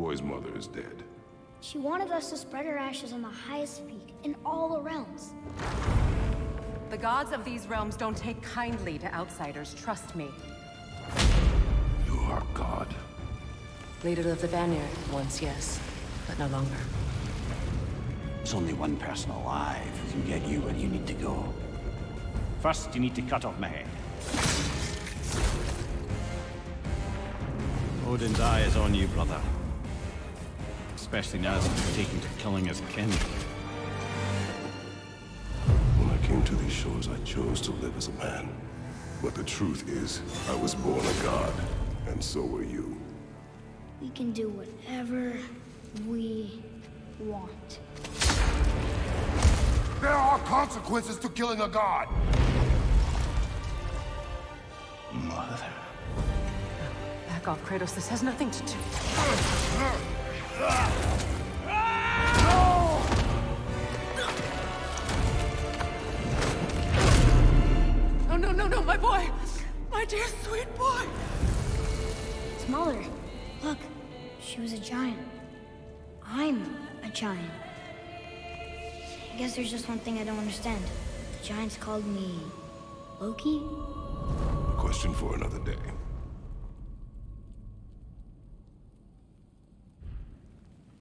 boy's mother is dead. She wanted us to spread her ashes on the highest peak in all the realms. The gods of these realms don't take kindly to outsiders, trust me. You are God. Leader of the Vanir, once yes, but no longer. There's only one person alive who can get you where you need to go. First, you need to cut off my head. Odin's eye is on you, brother. Especially now that you've taken to killing his kin. When I came to these shores, I chose to live as a man. But the truth is, I was born a god, and so were you. We can do whatever we want. There are consequences to killing a god! Mother. Back off, Kratos. This has nothing to do... No, no, no, no, my boy! My dear, sweet boy! Smaller. Look, she was a giant. I'm a giant. I guess there's just one thing I don't understand. The giants called me... Loki? A question for another day.